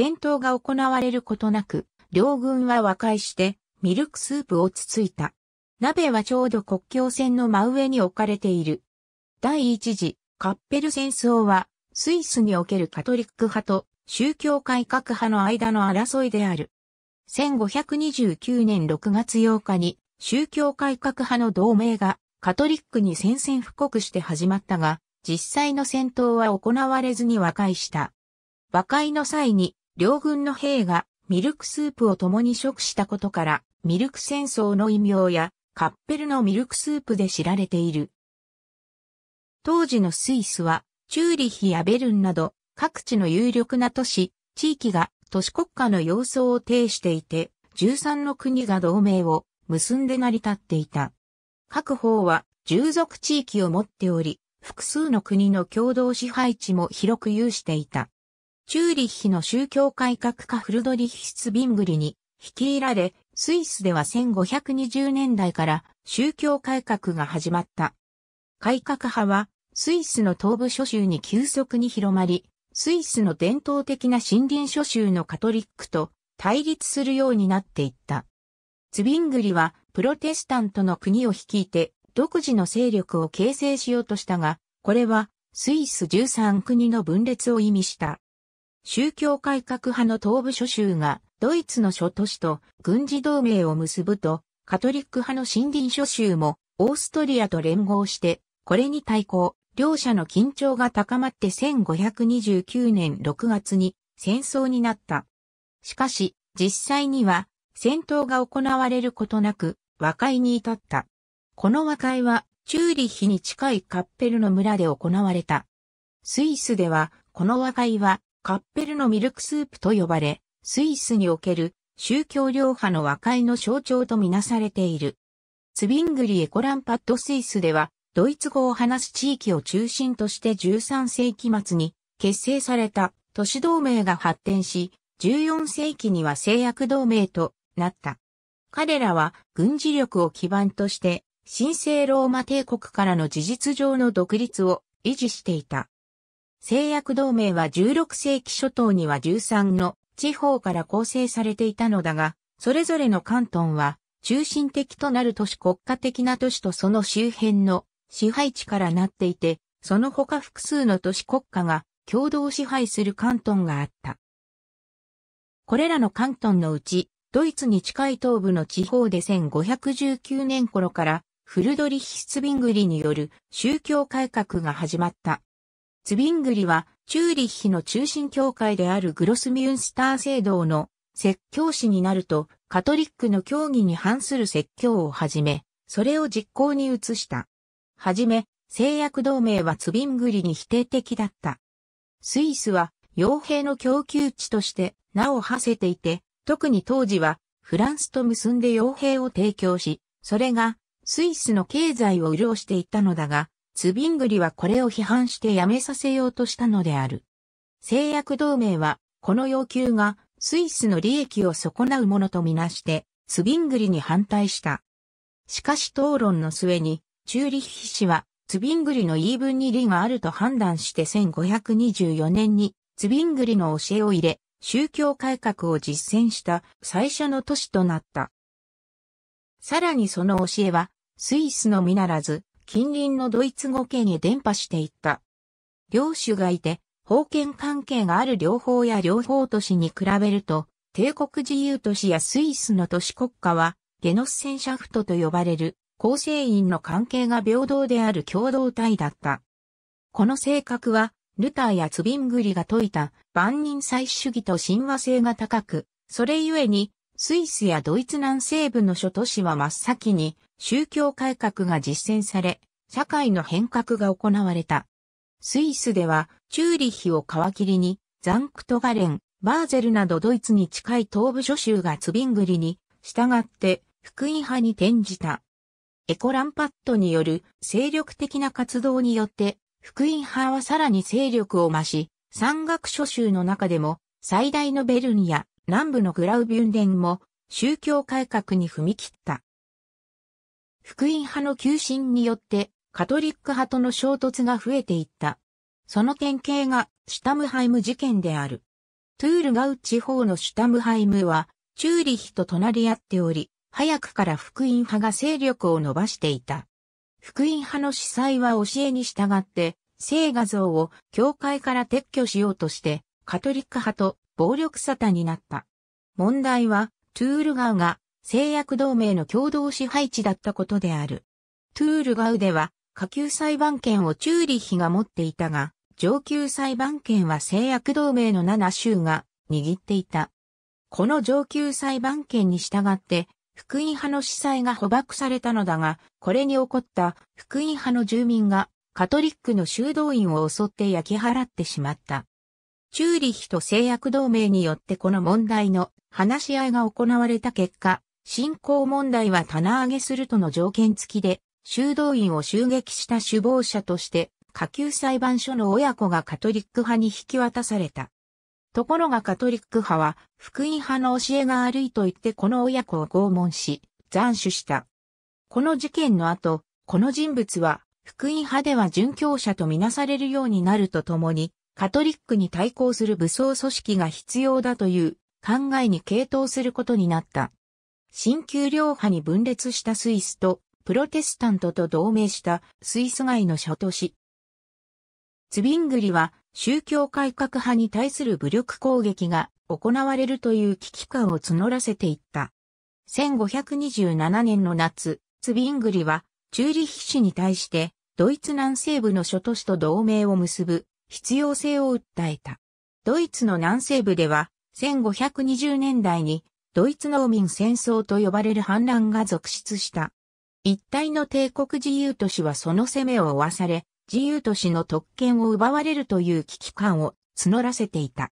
戦闘が行われることなく、両軍は和解してミルクスープをつついた。鍋はちょうど国境線の真上に置かれている。第一次カッペル戦争はスイスにおけるカトリック派と宗教改革派の間の争いである。1529年6月8日に宗教改革派の同盟がカトリックに宣戦布告して始まったが、実際の戦闘は行われずに和解した。和解の際に両軍の兵がミルクスープを共に食したことから、ミルク戦争の異名やカッペルのミルクスープで知られている。当時のスイスは、チューリッヒやベルンなど、各地の有力な都市、地域が都市国家の様相を呈していて、13の国が同盟を結んで成り立っていた。各方は従属地域を持っており、複数の国の共同支配地も広く有していた。チューリッヒの宗教改革家フルドリヒスビングリに率いられ、スイスでは1520年代から宗教改革が始まった。改革派はスイスの東部諸州に急速に広まり、スイスの伝統的な森林諸州のカトリックと対立するようになっていった。ツビングリはプロテスタントの国を率いて独自の勢力を形成しようとしたが、これはスイス13国の分裂を意味した。宗教改革派の東部諸州がドイツの諸都市と軍事同盟を結ぶと、カトリック派の森林諸州もオーストリアと連合して、これに対抗、両者の緊張が高まって1529年6月に戦争になった。しかし、実際には戦闘が行われることなく和解に至った。この和解はチューリッヒに近いカッペルの村で行われた。スイスではこの和解はカッペルのミルクスープと呼ばれ、スイスにおける宗教両派の和解の象徴とみなされている。ツビングリエコランパッドスイスでは、ドイツ語を話す地域を中心として13世紀末に結成された都市同盟が発展し、14世紀には製薬同盟となった。彼らは軍事力を基盤として、神聖ローマ帝国からの事実上の独立を維持していた。製薬同盟は16世紀初頭には13の地方から構成されていたのだが、それぞれの関東は中心的となる都市国家的な都市とその周辺の支配地からなっていて、その他複数の都市国家が共同支配する関東があった。これらの関東のうち、ドイツに近い東部の地方で1519年頃からフルドリヒ・スビングリによる宗教改革が始まった。ツビングリはチューリッヒの中心教会であるグロスミュンスター聖堂の説教師になるとカトリックの教義に反する説教を始め、それを実行に移した。はじめ、製薬同盟はツビングリに否定的だった。スイスは傭兵の供給地として名を馳せていて、特に当時はフランスと結んで傭兵を提供し、それがスイスの経済を潤していたのだが、ツビングリはこれを批判してやめさせようとしたのである。製薬同盟は、この要求がスイスの利益を損なうものとみなして、ツビングリに反対した。しかし討論の末に、チューリッヒ氏は、ツビングリの言い分に利があると判断して1524年に、ツビングリの教えを入れ、宗教改革を実践した最初の都市となった。さらにその教えは、スイスのみならず、近隣のドイツ語圏へ伝播していった。領主がいて、封建関係がある両方や両方都市に比べると、帝国自由都市やスイスの都市国家は、ゲノッセンシャフトと呼ばれる、構成員の関係が平等である共同体だった。この性格は、ルターやツビングリが説いた万人祭主義と親和性が高く、それゆえに、スイスやドイツ南西部の諸都市は真っ先に宗教改革が実践され、社会の変革が行われた。スイスでは、チューリッヒを皮切りに、ザンクトガレン、バーゼルなどドイツに近い東部諸州がツビングリに従って福音派に転じた。エコランパットによる精力的な活動によって福音派はさらに勢力を増し、山岳諸州の中でも最大のベルンや南部のグラウビュンデンも宗教改革に踏み切った。福音派の急進によってカトリック派との衝突が増えていった。その典型がシュタムハイム事件である。トゥールガウ地方のシュタムハイムは、チューリヒと隣り合っており、早くから福音派が勢力を伸ばしていた。福音派の司祭は教えに従って、聖画像を教会から撤去しようとして、カトリック派と暴力沙汰になった。問題は、トゥールガウが製薬同盟の共同支配地だったことである。トゥールガウでは下級裁判権をチューリヒが持っていたが、上級裁判権は製薬同盟の7州が握っていた。この上級裁判権に従って、福音派の司祭が捕獲されたのだが、これに起こった福音派の住民がカトリックの修道院を襲って焼き払ってしまった。チューリヒと製薬同盟によってこの問題の話し合いが行われた結果、信仰問題は棚上げするとの条件付きで、修道院を襲撃した首謀者として、下級裁判所の親子がカトリック派に引き渡された。ところがカトリック派は、福音派の教えが悪いと言ってこの親子を拷問し、斬首した。この事件の後、この人物は、福音派では殉教者とみなされるようになるとともに、カトリックに対抗する武装組織が必要だという考えに傾倒することになった。新旧領派に分裂したスイスとプロテスタントと同盟したスイス外の諸都市。ツビングリは宗教改革派に対する武力攻撃が行われるという危機感を募らせていった。1527年の夏、ツビングリはチューリヒ市に対してドイツ南西部の諸都市と同盟を結ぶ必要性を訴えた。ドイツの南西部では、1520年代に、ドイツ農民戦争と呼ばれる反乱が続出した。一体の帝国自由都市はその攻めを負わされ、自由都市の特権を奪われるという危機感を募らせていた。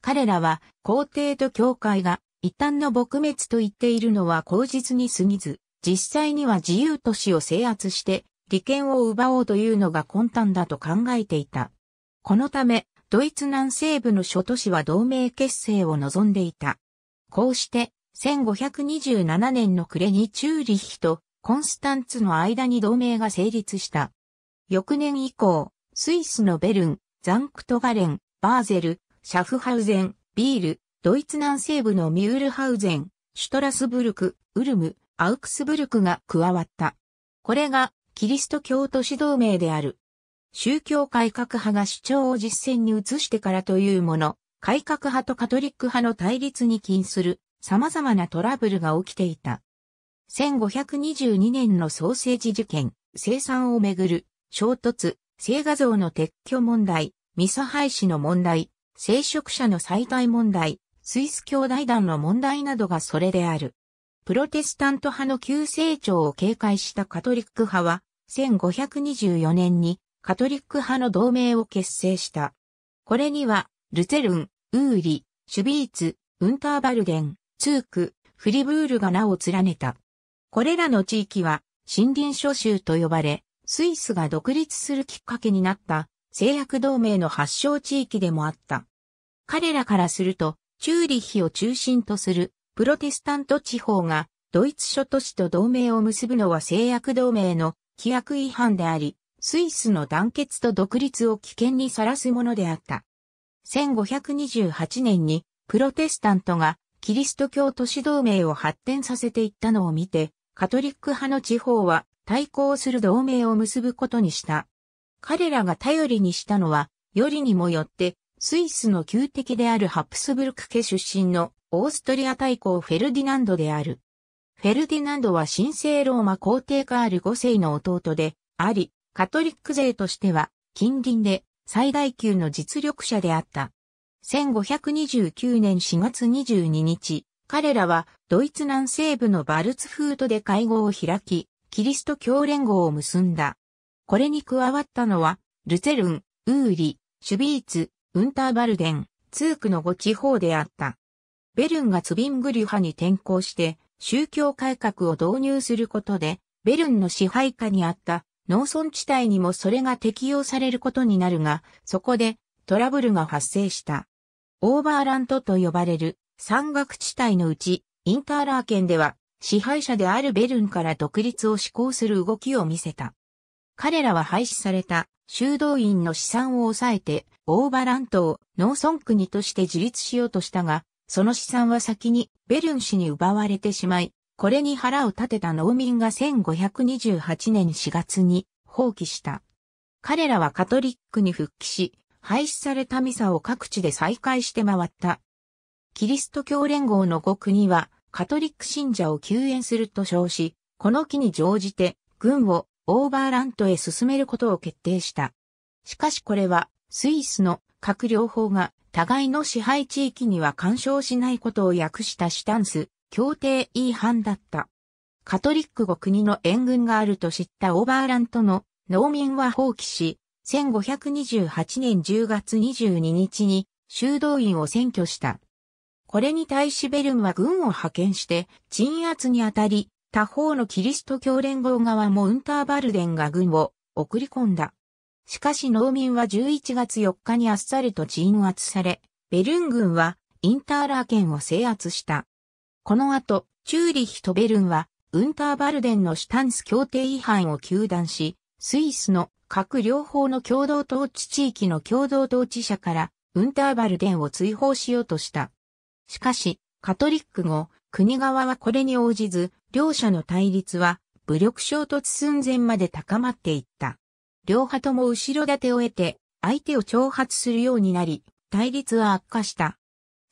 彼らは皇帝と教会が一旦の撲滅と言っているのは口実に過ぎず、実際には自由都市を制圧して利権を奪おうというのが魂胆だと考えていた。このため、ドイツ南西部の諸都市は同盟結成を望んでいた。こうして、1527年の暮れにチューリッヒとコンスタンツの間に同盟が成立した。翌年以降、スイスのベルン、ザンクトガレン、バーゼル、シャフハウゼン、ビール、ドイツ南西部のミュールハウゼン、シュトラスブルク、ウルム、アウクスブルクが加わった。これがキリスト教都市同盟である。宗教改革派が主張を実践に移してからというもの、改革派とカトリック派の対立に起因する様々なトラブルが起きていた。1522年のソーセージ事件、生産をめぐる衝突、聖画像の撤去問題、ミサ廃止の問題、聖職者の再退問題、スイス兄弟団の問題などがそれである。プロテスタント派の急成長を警戒したカトリック派は、1524年にカトリック派の同盟を結成した。これには、ルゼルン、ウーリ、シュビーツ、ウンターバルデン、ツーク、フリブールが名を連ねた。これらの地域は、森林諸州と呼ばれ、スイスが独立するきっかけになった製薬同盟の発祥地域でもあった。彼らからすると、チューリッヒを中心とするプロテスタント地方がドイツ諸都市と同盟を結ぶのは製薬同盟の規約違反であり、スイスの団結と独立を危険にさらすものであった。1528年にプロテスタントがキリスト教都市同盟を発展させていったのを見て、カトリック派の地方は対抗する同盟を結ぶことにした。彼らが頼りにしたのは、よりにもよってスイスの旧敵であるハプスブルク家出身のオーストリア大公フェルディナンドである。フェルディナンドは神聖ローマ皇帝カール5世の弟であり、カトリック勢としては近隣で最大級の実力者であった。1529年4月22日、彼らはドイツ南西部のバルツフートで会合を開き、キリスト教連合を結んだ。これに加わったのは、ルツェルン、ウーリ、シュビーツ、ウンターバルデン、ツークの5地方であった。ベルンがツビングリュ派に転向して宗教改革を導入することで、ベルンの支配下にあった農村地帯にもそれが適用されることになるが、そこでトラブルが発生した。オーバーラントと呼ばれる山岳地帯のうち、インターラー県では支配者であるベルンから独立を施行する動きを見せた。彼らは廃止された修道院の資産を抑えてオーバラントを農村国として自立しようとしたが、その資産は先にベルン氏に奪われてしまい、これに腹を立てた農民が1528年4月に放棄した。彼らはカトリックに復帰し、廃止されたミサを各地で再開して回った。キリスト教連合の5国はカトリック信者を救援すると称し、この機に乗じて軍をオーバーラントへ進めることを決定した。しかしこれはスイスの閣僚法が互いの支配地域には干渉しないことを訳したシタンス、協定違反だった。カトリック語国の援軍があると知ったオーバーラントの農民は放棄し、1528年10月22日に修道院を占拠した。これに対しベルンは軍を派遣して鎮圧にあたり、他方のキリスト教連合側もウンターバルデンが軍を送り込んだ。しかし農民は11月4日にあっさりと鎮圧され、ベルン軍はインターラー県を制圧した。この後、チューリヒとベルンは、ウンターバルデンのシュタンス協定違反を求断し、スイスの各両方の共同統治地域の共同統治者から、ウンターバルデンを追放しようとした。しかし、カトリック後、国側はこれに応じず、両者の対立は、武力衝突寸前まで高まっていった。両派とも後ろ盾を得て、相手を挑発するようになり、対立は悪化した。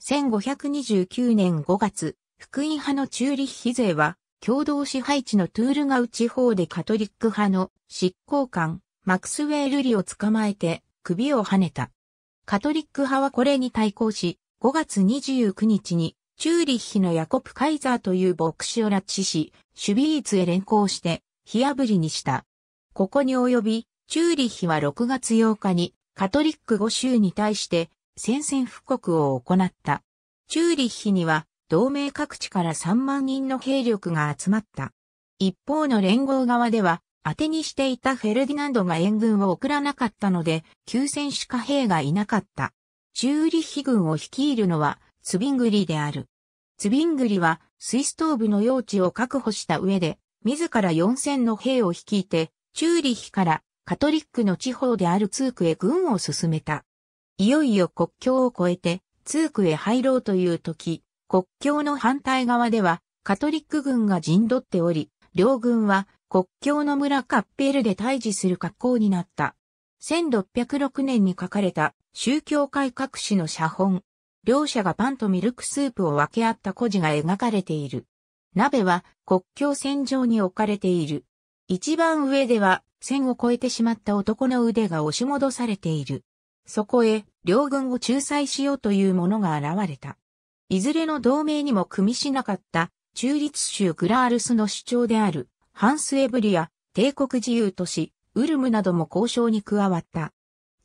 1529年5月、福音派のチューリッヒ勢は、共同支配地のトゥールガウ地方でカトリック派の執行官、マクスウェールリを捕まえて首を跳ねた。カトリック派はこれに対抗し、5月29日にチューリッヒのヤコプ・カイザーという牧師を拉致し、シュビーツへ連行して火炙りにした。ここに及び、チューリッヒは6月8日にカトリック5州に対して宣戦布告を行った。チューリッヒには同盟各地から3万人の兵力が集まった。一方の連合側では当てにしていたフェルディナンドが援軍を送らなかったので、急戦しか兵がいなかった。チューリヒ軍を率いるのはツビングリである。ツビングリはスイス東部の用地を確保した上で、自ら4000の兵を率いて、チューリヒからカトリックの地方であるツークへ軍を進めた。いよいよ国境を越えてツークへ入ろうという時、国境の反対側ではカトリック軍が陣取っており、両軍は国境の村カッペールで対峙する格好になった。1606年に書かれた宗教改革史の写本。両者がパンとミルクスープを分け合った孤児が描かれている。鍋は国境線上に置かれている。一番上では線を越えてしまった男の腕が押し戻されている。そこへ、両軍を仲裁しようという者が現れた。いずれの同盟にも組みしなかった中立州グラールスの主張であるハンスエブリア、帝国自由都市、ウルムなども交渉に加わった。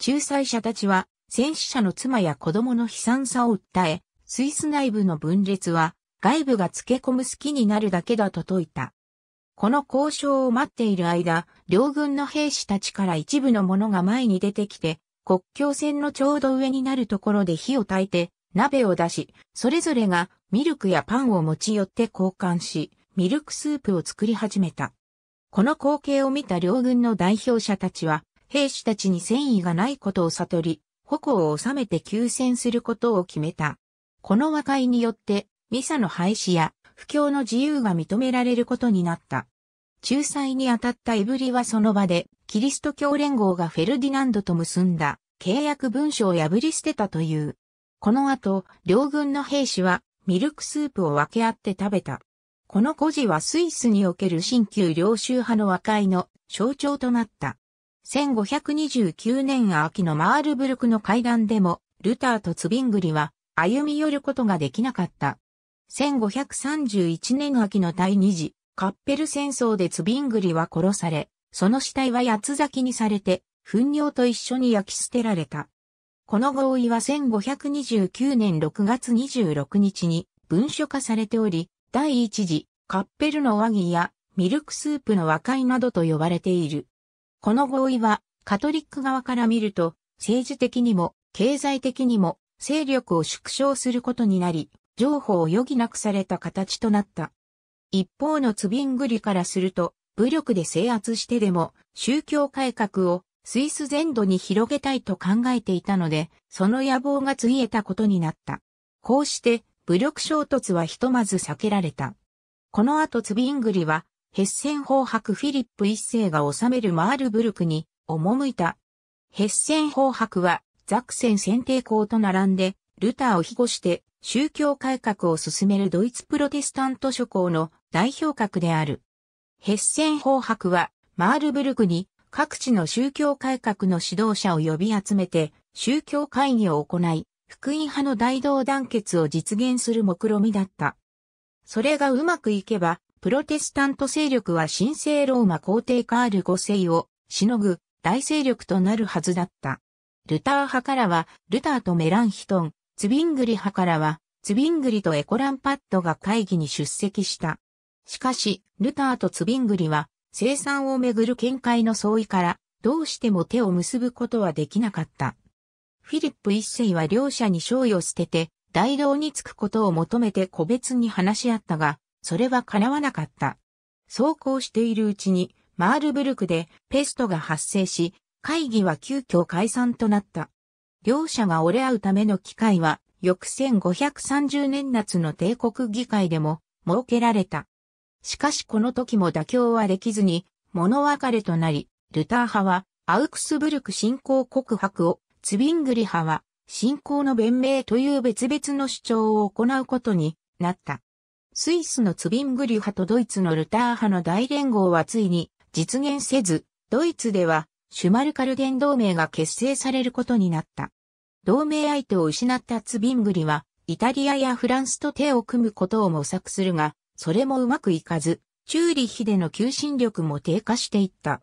仲裁者たちは戦死者の妻や子供の悲惨さを訴え、スイス内部の分裂は外部が付け込む好きになるだけだと説いた。この交渉を待っている間、両軍の兵士たちから一部の者が前に出てきて、国境線のちょうど上になるところで火を焚いて、鍋を出し、それぞれがミルクやパンを持ち寄って交換し、ミルクスープを作り始めた。この光景を見た両軍の代表者たちは、兵士たちに戦意がないことを悟り、矛を収めて休戦することを決めた。この和解によって、ミサの廃止や、布教の自由が認められることになった。仲裁に当たったイブリはその場で、キリスト教連合がフェルディナンドと結んだ契約文書を破り捨てたという。この後、両軍の兵士はミルクスープを分け合って食べた。この故事はスイスにおける新旧領州派の和解の象徴となった。1529年秋のマールブルクの会談でも、ルターとツビングリは歩み寄ることができなかった。1531年秋の第二次カッペル戦争でツビングリは殺され、その死体は八つ咲きにされて、糞尿と一緒に焼き捨てられた。この合意は1529年6月26日に文書化されており、第一次カッペルの和議やミルクスープの和解などと呼ばれている。この合意はカトリック側から見ると政治的にも経済的にも勢力を縮小することになり、情報を余儀なくされた形となった。一方のツビングリからすると、武力で制圧してでも宗教改革をスイス全土に広げたいと考えていたので、その野望がついえたことになった。こうして、武力衝突はひとまず避けられた。この後ツビングリは、ヘッセン法伯フィリップ一世が治めるマールブルクに赴いた。ヘッセン法伯は、ザクセン選定校と並んで、ルターを庇護して宗教改革を進めるドイツプロテスタント諸校の代表格である。ヘッセン法伯はマールブルクに各地の宗教改革の指導者を呼び集めて宗教会議を行い、福音派の大同団結を実現する目論みだった。それがうまくいけば、プロテスタント勢力は神聖ローマ皇帝カール5世をしのぐ大勢力となるはずだった。ルター派からは、ルターとメランヒトン、ツビングリ派からは、ツビングリとエコランパッドが会議に出席した。しかし、ルターとツビングリは、生産をめぐる見解の相違から、どうしても手を結ぶことはできなかった。フィリップ一世は両者に勝利を捨てて、大道につくことを求めて個別に話し合ったが、それは叶わなかった。そうこうしているうちに、マールブルクでペストが発生し、会議は急遽解散となった。両者が折れ合うための機会は、翌1530年夏の帝国議会でも設けられた。しかしこの時も妥協はできずに、物別れとなり、ルター派はアウクスブルク信仰告白を、ツビングリ派は信仰の弁明という別々の主張を行うことになった。スイスのツビングリュ派とドイツのルター派の大連合はついに実現せず、ドイツではシュマルカルデン同盟が結成されることになった。同盟相手を失ったツビングリは、イタリアやフランスと手を組むことを模索するが、それもうまくいかず、チューリッヒでの求心力も低下していった。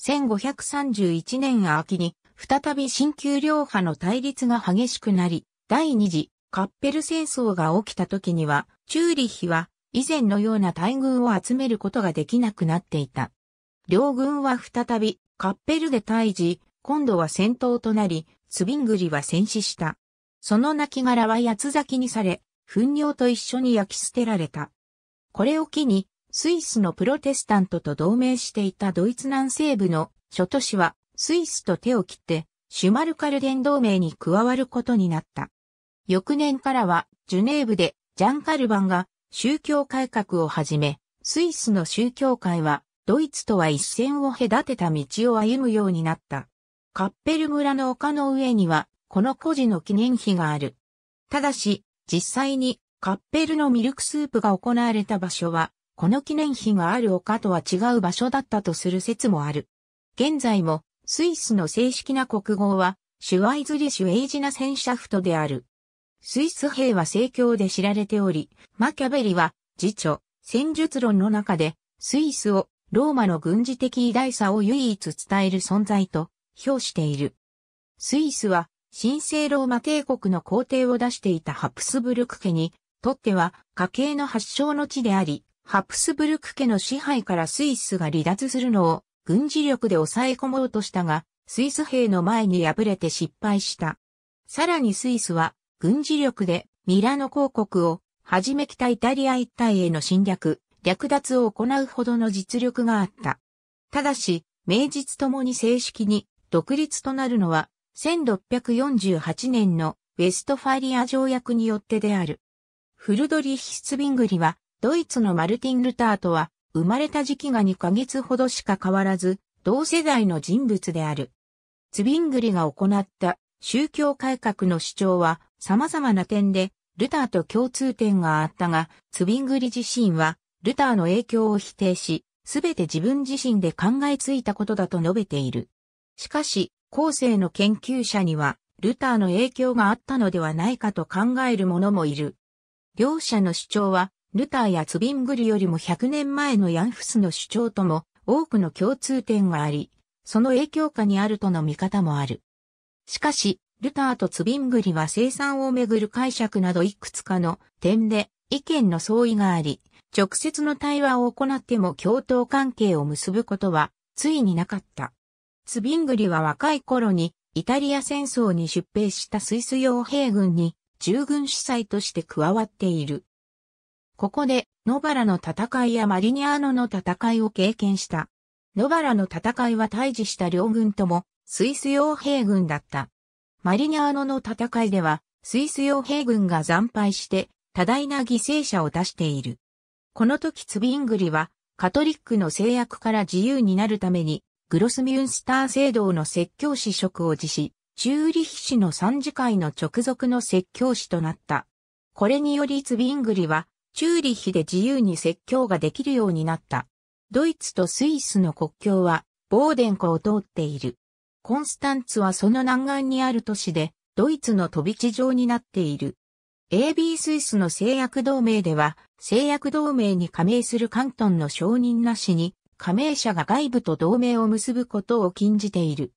1531年秋に、再び新旧両派の対立が激しくなり、第二次カッペル戦争が起きた時には、チューリッヒは以前のような大軍を集めることができなくなっていた。両軍は再びカッペルで対峙、今度は戦闘となり、ツビングリは戦死した。その亡骸は八つ咲きにされ、糞尿と一緒に焼き捨てられた。これを機に、スイスのプロテスタントと同盟していたドイツ南西部の諸都市は、スイスと手を切って、シュマルカルデン同盟に加わることになった。翌年からは、ジュネーブで、ジャンカルバンが宗教改革を始め、スイスの宗教会はドイツとは一線を隔てた道を歩むようになった。カッペル村の丘の上には、この孤児の記念碑がある。ただし、実際にカッペルのミルクスープが行われた場所は、この記念碑がある丘とは違う場所だったとする説もある。現在も、スイスの正式な国語は、シュワイズリシュエイジナセンシャフトである。スイス兵は盛況で知られており、マキャベリは、自著、戦術論の中で、スイスをローマの軍事的偉大さを唯一伝える存在と評している。スイスは神聖ローマ帝国の皇帝を出していたハプスブルク家にとっては家系の発祥の地であり、ハプスブルク家の支配からスイスが離脱するのを軍事力で抑え込もうとしたが、スイス兵の前に敗れて失敗した。さらにスイスは軍事力でミラノ公国をはじめ北イタリア一帯への侵略、略奪を行うほどの実力があった。ただし、名実ともに正式に独立となるのは、1648年のウェストファリア条約によってである。フルドリヒ・スビングリは、ドイツのマルティン・ルターとは、生まれた時期が2ヶ月ほどしか変わらず、同世代の人物である。ツビングリが行った宗教改革の主張は様々な点でルターと共通点があったが、ツビングリ自身はルターの影響を否定し、すべて自分自身で考えついたことだと述べている。しかし、後世の研究者には、ルターの影響があったのではないかと考える者もいる。両者の主張は、ルターやツビングリよりも100年前のヤンフスの主張とも多くの共通点があり、その影響下にあるとの見方もある。しかし、ルターとツビングリは生産をめぐる解釈などいくつかの点で意見の相違があり、直接の対話を行っても共闘関係を結ぶことはついになかった。ツビングリは若い頃にイタリア戦争に出兵したスイス傭兵軍に従軍主催として加わっている。ここでノバラの戦いやマリニアーノの戦いを経験した。野原の戦いは対峙した両軍ともスイス傭兵軍だった。マリニャーノの戦いではスイス傭兵軍が惨敗して多大な犠牲者を出している。この時ツビングリはカトリックの制約から自由になるためにグロスミュンスター聖堂の説教師職を辞し、チューリヒ市の参事会の直属の説教師となった。これによりツビングリはチューリヒで自由に説教ができるようになった。ドイツとスイスの国境は、ボーデン湖を通っている。コンスタンツはその南岸にある都市で、ドイツの飛び地上になっている。AB スイスの製薬同盟では、製薬同盟に加盟する関東の承認なしに、加盟者が外部と同盟を結ぶことを禁じている。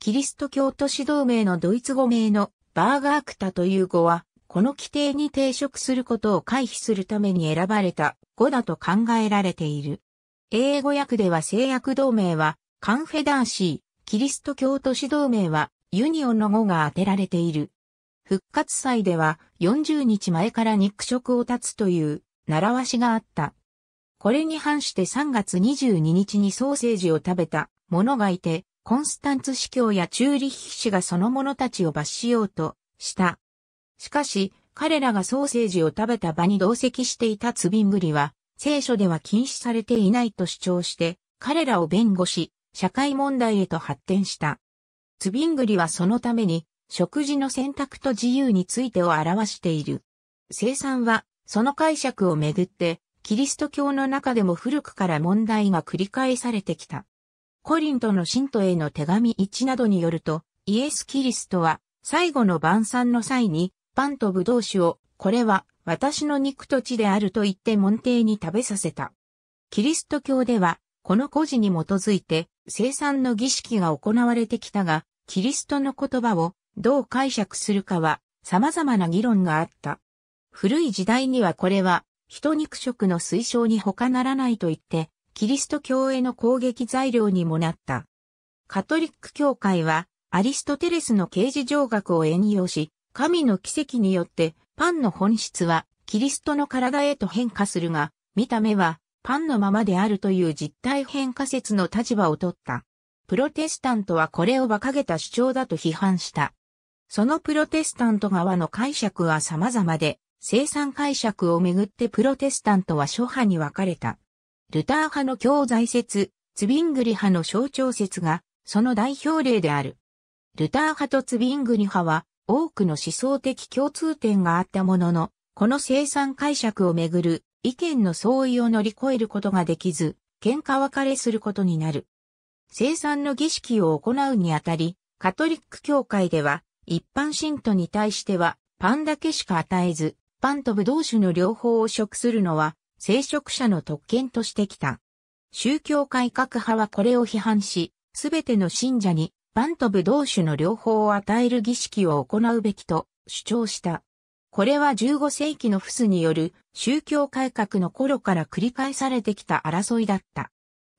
キリスト教都市同盟のドイツ語名のバーガークタという語は、この規定に抵触することを回避するために選ばれた語だと考えられている。英語訳では製薬同盟はカンフェダーシー、キリスト教都市同盟はユニオンの語が当てられている。復活祭では40日前から肉食を断つという習わしがあった。これに反して3月22日にソーセージを食べた者がいて、コンスタンツ司教やチューリッヒ氏がその者たちを罰しようとした。しかし、彼らがソーセージを食べた場に同席していたツビングリは、聖書では禁止されていないと主張して、彼らを弁護し、社会問題へと発展した。ツビングリはそのために、食事の選択と自由についてを表している。生産は、その解釈をめぐって、キリスト教の中でも古くから問題が繰り返されてきた。コリントの信徒への手紙1などによると、イエス・キリストは、最後の晩餐の際に、パンとブドウ酒を、これは私の肉と血であると言って門弟に食べさせた。キリスト教では、この故事に基づいて、生産の儀式が行われてきたが、キリストの言葉をどう解釈するかは、様々な議論があった。古い時代にはこれは、人肉食の推奨に他ならないと言って、キリスト教への攻撃材料にもなった。カトリック教会は、アリストテレスの刑事上学を援用し、神の奇跡によってパンの本質はキリストの体へと変化するが、見た目はパンのままであるという実体変化説の立場を取った。プロテスタントはこれを馬鹿げた主張だと批判した。そのプロテスタント側の解釈は様々で、生産解釈をめぐってプロテスタントは諸派に分かれた。ルター派の教材説、ツビングリ派の象徴説が、その代表例である。ルター派とツビングリ派は、多くの思想的共通点があったものの、この生産解釈をめぐる意見の相違を乗り越えることができず、喧嘩別れすることになる。生産の儀式を行うにあたり、カトリック教会では、一般信徒に対しては、パンだけしか与えず、パンとブドウ酒の両方を食するのは、聖職者の特権としてきた。宗教改革派はこれを批判し、すべての信者にパンとブドウ酒の両方を与える儀式を行うべきと主張した。これは15世紀のフスによる宗教改革の頃から繰り返されてきた争いだった。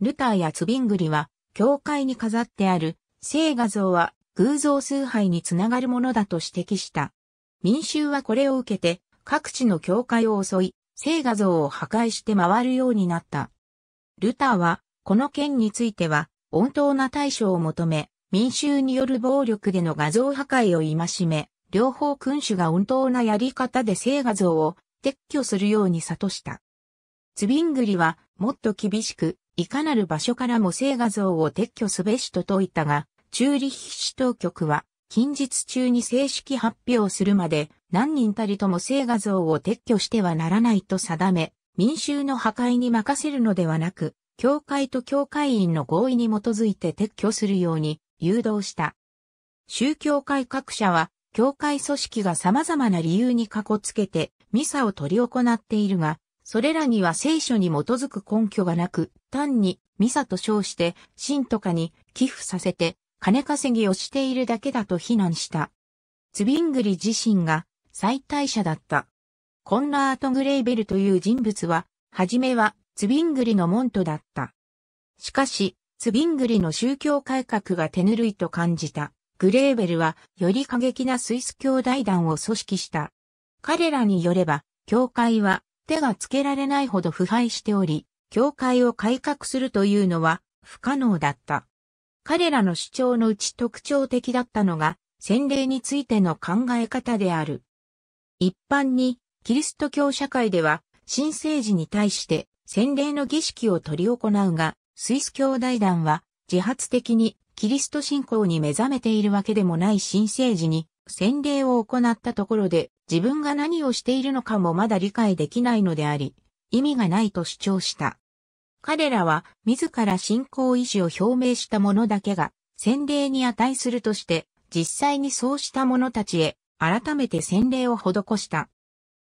ルターやツビングリは、教会に飾ってある聖画像は偶像崇拝につながるものだと指摘した。民衆はこれを受けて各地の教会を襲い、聖画像を破壊して回るようになった。ルターは、この件については、温当な対処を求め、民衆による暴力での画像破壊を戒め、両方君主が温当なやり方で聖画像を撤去するように諭した。ツビングリはもっと厳しく、いかなる場所からも聖画像を撤去すべしと説いたが、チューリッヒ市当局は近日中に正式発表するまで何人たりとも聖画像を撤去してはならないと定め、民衆の破壊に任せるのではなく、教会と教会員の合意に基づいて撤去するように誘導した。宗教改革者は、教会組織が様々な理由にかこつけて、ミサを取り行っているが、それらには聖書に基づく根拠がなく、単にミサと称して、信とかに寄付させて、金稼ぎをしているだけだと非難した。ツビングリ自身が最大者だった。コンラート・グレイベルという人物は、はじめはツビングリの門徒だった。しかし、ツビングリの宗教改革が手ぬるいと感じた。グレーベルはより過激なスイス教大団を組織した。彼らによれば、教会は手がつけられないほど腐敗しており、教会を改革するというのは不可能だった。彼らの主張のうち特徴的だったのが、洗礼についての考え方である。一般に、キリスト教社会では、新生児に対して洗礼の儀式を取り行うが、スイス教大団は自発的にキリスト信仰に目覚めているわけでもない新生児に洗礼を行ったところで自分が何をしているのかもまだ理解できないのであり、意味がないと主張した。彼らは自ら信仰意志を表明した者だけが洗礼に値するとして実際にそうした者たちへ改めて洗礼を施した。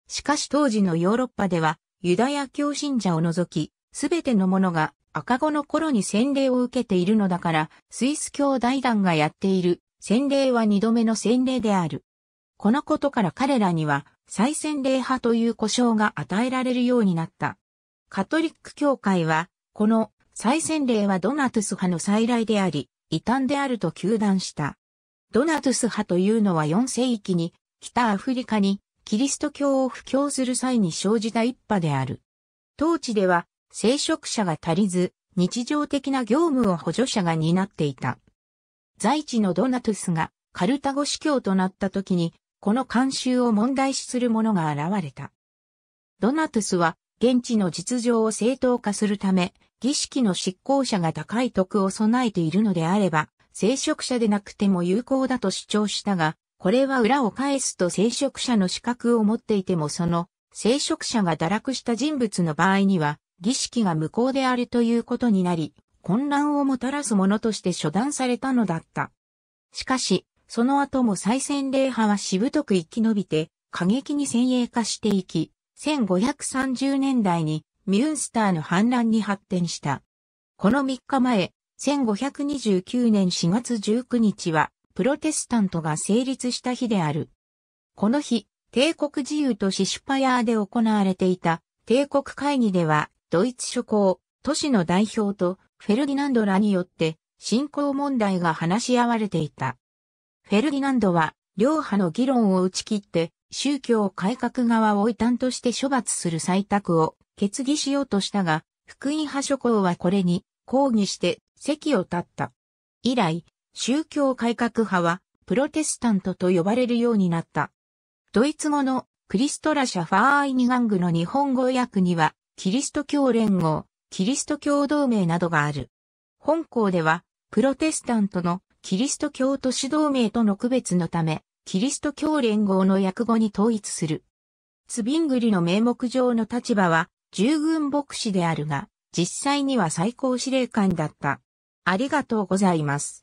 しかし当時のヨーロッパではユダヤ教信者を除きすべての者が赤子の頃に洗礼を受けているのだからスイス教大団がやっている洗礼は二度目の洗礼である。このことから彼らには再洗礼派という故障が与えられるようになった。カトリック教会は、この再洗礼はドナトゥス派の再来であり、異端であると求断した。ドナトゥス派というのは4世紀に北アフリカにキリスト教を布教する際に生じた一派である。当地では聖職者が足りず、日常的な業務を補助者が担っていた。在地のドナトゥスがカルタゴ司教となった時に、この慣習を問題視する者が現れた。ドナトゥスは現地の実情を正当化するため、儀式の執行者が高い徳を備えているのであれば、聖職者でなくても有効だと主張したが、これは裏を返すと聖職者の資格を持っていてもその聖職者が堕落した人物の場合には、儀式が無効であるということになり、混乱をもたらすものとして処断されたのだった。しかし、その後も再選霊派はしぶとく生き延びて、過激に先鋭化していき、1530年代にミュンスターの反乱に発展した。この3日前、1529年4月19日は、プロテスタントが成立した日である。この日、帝国自由とシシュパヤーで行われていた帝国会議では、ドイツ諸侯、都市の代表とフェルディナンドらによって信仰問題が話し合われていた。フェルディナンドは両派の議論を打ち切って宗教改革側を異端として処罰する採択を決議しようとしたが、福音派諸侯はこれに抗議して席を立った。以来、宗教改革派はプロテスタントと呼ばれるようになった。ドイツ語のクリストラシャ・ファーイニガングの日本語訳には、キリスト教連合、キリスト教同盟などがある。本校では、プロテスタントのキリスト教都市同盟との区別のため、キリスト教連合の訳語に統一する。ツビングリの名目上の立場は従軍牧師であるが、実際には最高司令官だった。ありがとうございます。